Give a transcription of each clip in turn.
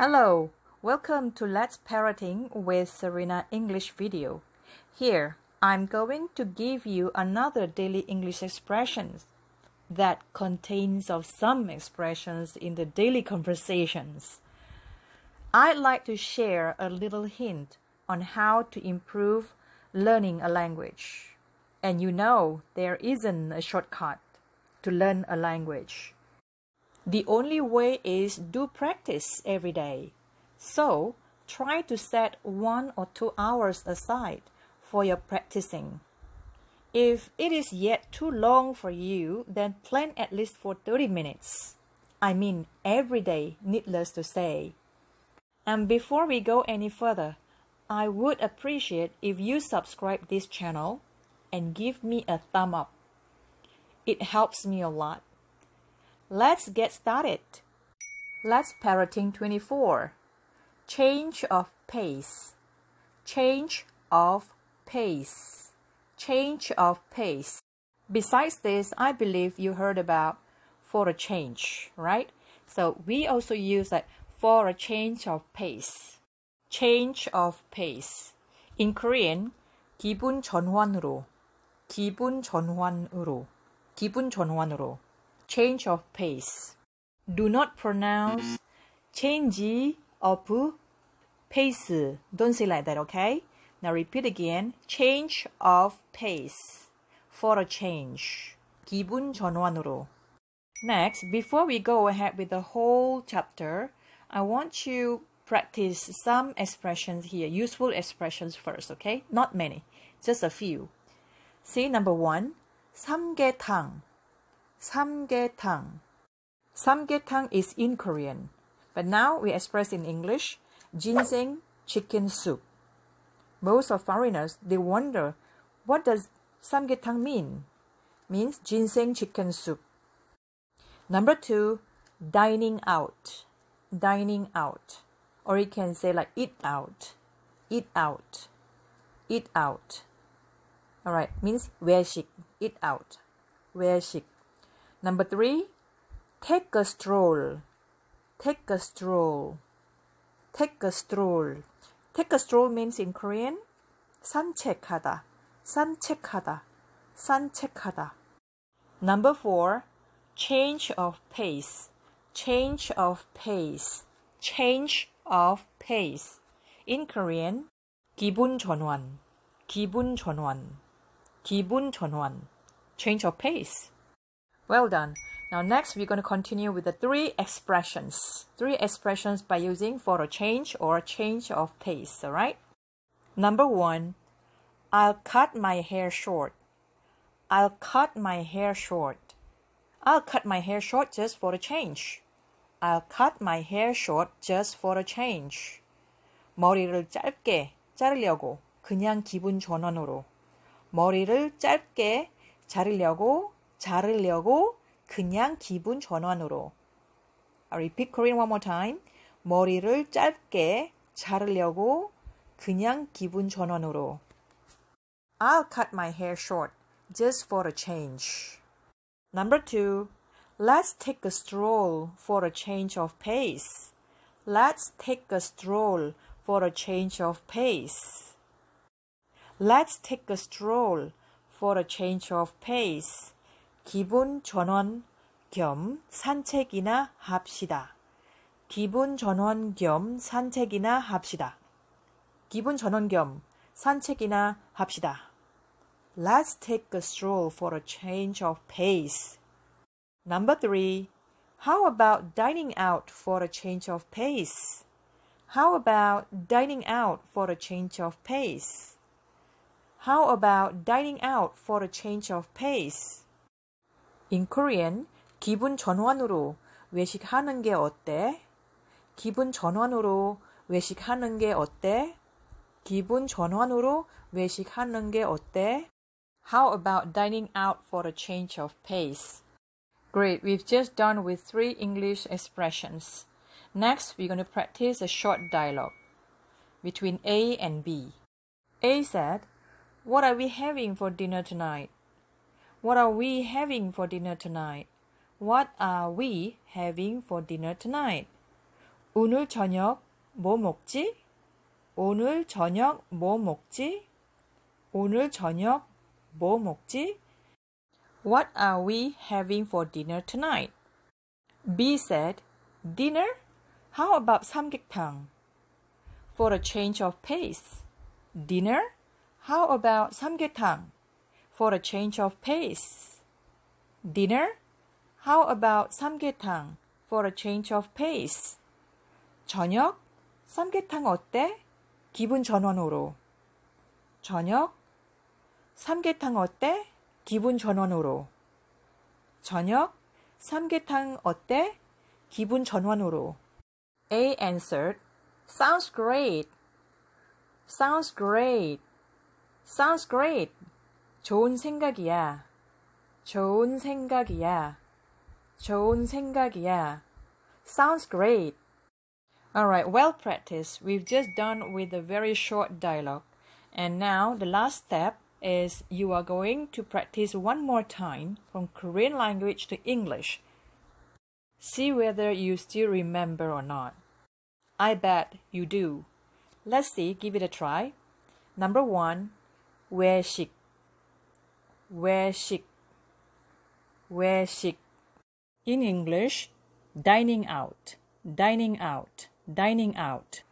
Hello, welcome to Let's Parroting with Serena English video. Here, I'm going to give you another daily English expressions that contains of some expressions in the daily conversations. I'd like to share a little hint on how to improve learning a language. And you know there isn't a shortcut to learn a language. The only way is do practice every day. So, try to set one or two hours aside for your practicing. If it is yet too long for you, then plan at least for 30 minutes. I mean, every day, needless to say. And before we go any further, I would appreciate if you subscribe this channel and give me a thumb up. It helps me a lot. Let's get started. Let's parroting 24. Change of pace. Change of pace. Change of pace. Besides this, I believe you heard about for a change, right? So we also use that for a change of pace. Change of pace. In Korean, 기분 전환으로. 기분 전환으로. 기분 전환으로. Change of pace. Do not pronounce change of pace. Don't say like that, okay? Now repeat again. Change of pace. For a change. 기분 전환으로. Next, before we go ahead with the whole chapter, I want to practice some expressions here, useful expressions first, okay? Not many, just a few. See number one, 삼계탕. 삼계탕. Samgyetang is in Korean, but now we express in English ginseng chicken soup. Most of foreigners they wonder what does samgyetang mean? Means ginseng chicken soup. Number two, dining out. Dining out. Or you can say like eat out. Eat out. Eat out. Alright, means 외식. Eat out. 외식. Number three, take a stroll. Take a stroll. Take a stroll. Take a stroll means in Korean 산책하다. 산책하다. 산책하다. Number four, change of pace. Change of pace. Change of pace. In Korean, 기분 전환. 기분 전환. 기분 전환. Change of pace. Well done. Now next we're going to continue with the three expressions. Three expressions by using for a change or a change of pace, alright? Number one, I'll cut my hair short. I'll cut my hair short. I'll cut my hair short just for a change. I'll cut my hair short just for a change. 머리를 짧게 자르려고 그냥 기분 전환으로. 머리를 짧게 자르려고 자르려고 그냥 기분 전환으로. I repeat Korean one more time. 머리를 짧게 자르려고 그냥 기분 전환으로. I'll cut my hair short just for a change. Number two, let's take a stroll for a change of pace. Let's take a stroll for a change of pace. Let's take a stroll for a change of pace. 기분 전환 겸 산책이나 합시다. 기분 전환 겸 산책이나 합시다. 기분 전환 겸 산책이나 합시다. Let's take a stroll for a change of pace. Number three, how about dining out for a change of pace? How about dining out for a change of pace? How about dining out for a change of pace? In Korean, 기분 전환으로 외식하는 게 어때? 기분 전환으로 외식하는 게 어때? 기분 전환으로 외식하는 게 어때? How about dining out for a change of pace? Great, we've just done with three English expressions. Next, we're going to practice a short dialogue between A and B. A said, What are we having for dinner tonight? What are we having for dinner tonight? What are we having for dinner tonight? 오늘 저녁 뭐 먹지? 오늘 저녁 뭐 먹지? 오늘 저녁 뭐 먹지? What are we having for dinner tonight? B said, Dinner? How about samgyetang? For a change of pace. Dinner? How about samgyetang? For a change of pace. Dinner? How about samgyetang? For a change of pace. 저녁? 삼계탕 어때? 기분 전환으로. 저녁? 삼계탕 어때? 기분 전환으로. 저녁? 삼계탕 어때? 기분 전환으로. A answered, Sounds great. Sounds great. Sounds great. 좋은 생각이야. 좋은 생각이야. 좋은 생각이야. Sounds great. Alright, well practiced. We've just done with a very short dialogue. And now the last step is you are going to practice one more time from Korean language to English. See whether you still remember or not. I bet you do. Let's see, give it a try. Number one, 외식, Where chic. Where chic. In English, dining out, dining out, dining out,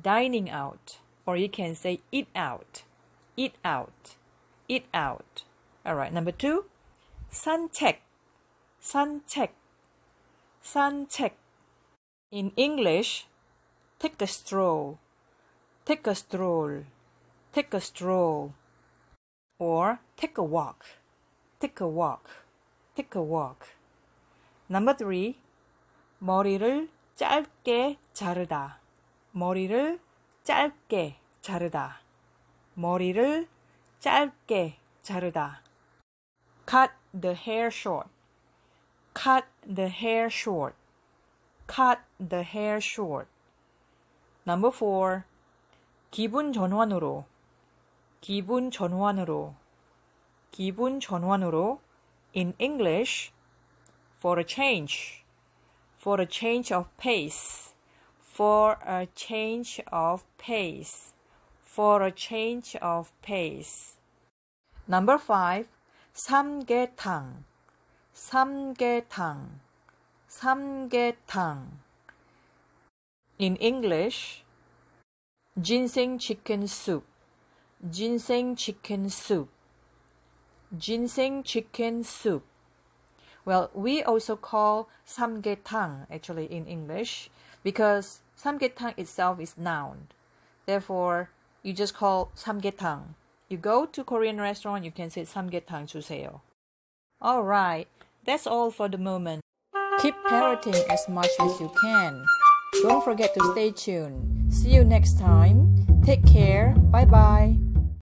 dining out, or you can say eat out, eat out, eat out. All right, number two, suncheck, sun check, In English, take a stroll, take a stroll, take a stroll, or take a walk, take a walk, take a walk. Number three, 머리를 짧게 자르다. 머리를 짧게 자르다. 머리를 짧게 자르다. Cut the hair short. Cut the hair short. Cut the hair short. Number four. 기분 전환으로. 기분 전환으로. 기분 전환으로. In English, for a change. For a change of pace. For a change of pace. For a change of pace. Number five. 삼계탕. 삼계탕. 삼계탕. In English, ginseng chicken soup. Ginseng chicken soup. Ginseng chicken soup. Well, we also call samgyetang actually in English because samgyetang itself is noun. Therefore, you just call samgyetang. You go to Korean restaurant, you can say samgyetang 주세요. All right, that's all for the moment. Keep parroting as much as you can. Don't forget to stay tuned. See you next time. Take care. Bye bye.